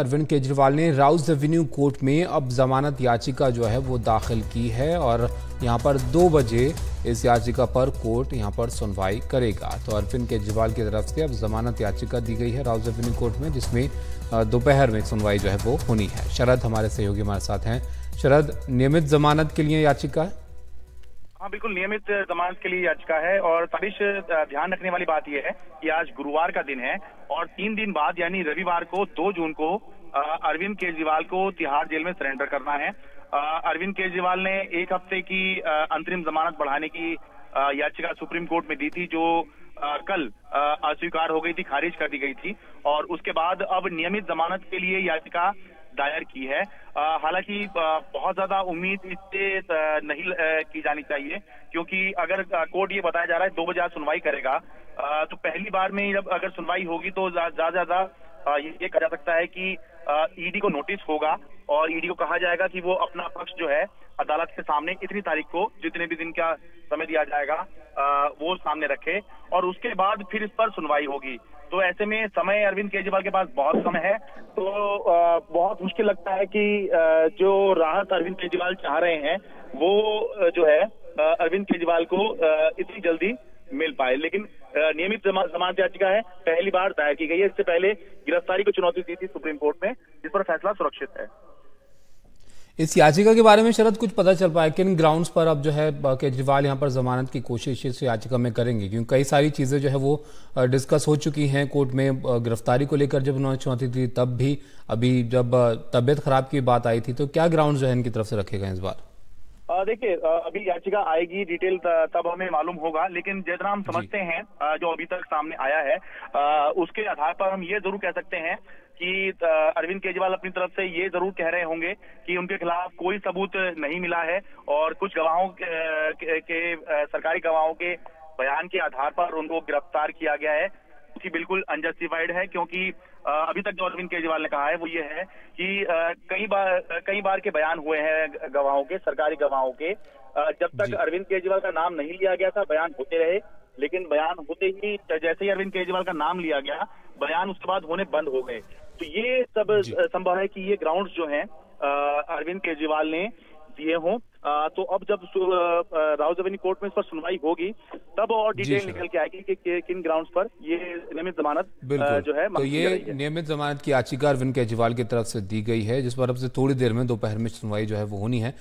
अरविंद केजरीवाल ने Rouse Avenue court में अब जमानत याचिका जो है वो दाखिल की है और यहाँ पर दो बजे इस याचिका पर कोर्ट यहाँ पर सुनवाई करेगा। तो अरविंद केजरीवाल की तरफ़ से अब जमानत याचिका दी गई है राउस एवेन्यू कोर्ट में, जिसमें दोपहर में सुनवाई जो है वो होनी है। शरद हमारे सहयोगी हमारे साथ हैं। शरद, नियमित जमानत के लिए याचिका है? हाँ बिल्कुल नियमित जमानत के लिए याचिका है और तारिश ध्यान रखने वाली बात यह है कि आज गुरुवार का दिन है और तीन दिन बाद यानी रविवार को, दो जून को अरविंद केजरीवाल को तिहाड़ जेल में सरेंडर करना है। अरविंद केजरीवाल ने एक हफ़्ते की अंतरिम जमानत बढ़ाने की याचिका सुप्रीम कोर्ट में दी थी, जो कल अस्वीकार हो गई थी, खारिज कर दी गई थी और उसके बाद अब नियमित जमानत के लिए याचिका दायर की है। हालाँकि बहुत ज़्यादा उम्मीद इससे नहीं की जानी चाहिए, क्योंकि अगर कोर्ट ये बताया जा रहा है, दो बजे सुनवाई करेगा। तो पहली बार में जब अगर सुनवाई होगी तो ज़्यादा ज़्यादा ये कहा जा सकता है कि ईडी को नोटिस होगा और ईडी को कहा जाएगा कि वो अपना पक्ष जो है अदालत के सामने इतनी तारीख को जितने भी दिन का समय दिया जाएगा वो सामने रखे और उसके बाद फिर इस पर सुनवाई होगी। तो ऐसे में समय अरविंद केजरीवाल के पास बहुत कम है। तो बहुत मुश्किल लगता है कि जो राहत अरविंद केजरीवाल चाह रहे हैं, वो जो है अरविंद केजरीवाल को इतनी जल्दी मिल पाए। लेकिन नियमित जमानत याचिका है, पहली बार दायर की गई है। इससे पहले गिरफ्तारी को चुनौती दी थी सुप्रीम कोर्ट में है इस याचिका के बारे में शरद कुछ पता चल पाया, किन ग्राउंड्स पर अब जो है केजरीवाल यहाँ पर जमानत की कोशिश इस याचिका में करेंगे? क्योंकि कई सारी चीज़ें जो है वो डिस्कस हो चुकी हैं कोर्ट में गिरफ्तारी को लेकर जब उन्होंने चुनौती दी, तब भी, अभी जब तबियत खराब की बात आई थी तो क्या ग्राउंड जो है इनकी तरफ़ से रखे गए इस बार? देखिए अभी याचिका आएगी डिटेल तब हमें मालूम होगा लेकिन जितना हम समझते हैं जो अभी तक सामने आया है उसके आधार पर हम ये ज़रूर कह सकते हैं कि अरविंद केजरीवाल अपनी तरफ़ से ये ज़रूर कह रहे होंगे कि उनके खिलाफ कोई सबूत नहीं मिला है और कुछ गवाहों के, के सरकारी गवाहों के बयान के आधार पर उनको गिरफ़्तार किया गया है। कि बिल्कुल अनजस्टिफाइड है क्योंकि अभी तक जो अरविंद केजरीवाल ने कहा है वो ये है कि कई बार कई बार के बयान हुए हैं गवाहों के सरकारी गवाहों के। जब तक अरविंद केजरीवाल का नाम नहीं लिया गया था बयान होते रहे लेकिन बयान होते ही जैसे ही अरविंद केजरीवाल का नाम लिया गया बयान उसके बाद होने बंद हो गए। तो ये सब संभव है कि ये ग्राउंड जो है अरविंद केजरीवाल ने दिए हों। तो अब जब राहुल जवेनी कोर्ट में इस पर सुनवाई होगी तब और डिटेल निकल के आएगी कि किन ग्राउंड्स पर ये नियमित जमानत जो है तो ये नियमित जमानत की याचिका अरविंद केजरीवाल की तरफ़ से दी गई है जिस पर अब से थोड़ी देर में दोपहर में सुनवाई जो है वो होनी है।